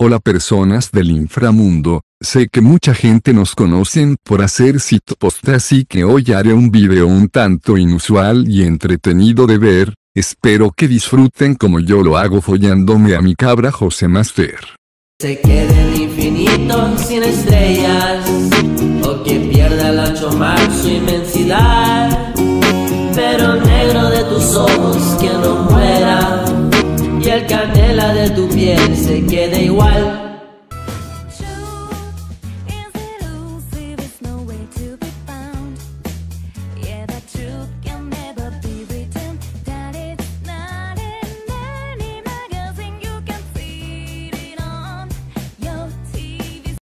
Hola personas del inframundo, sé que mucha gente nos conocen por hacer sitpost así que hoy haré un video un tanto inusual y entretenido de ver, espero que disfruten como yo lo hago follándome a mi cabra José Master. Se quede el infinito sin estrellas, o que pierda el su inmensidad, pero negro de tus ojos que no canela de tu piel se quede igual.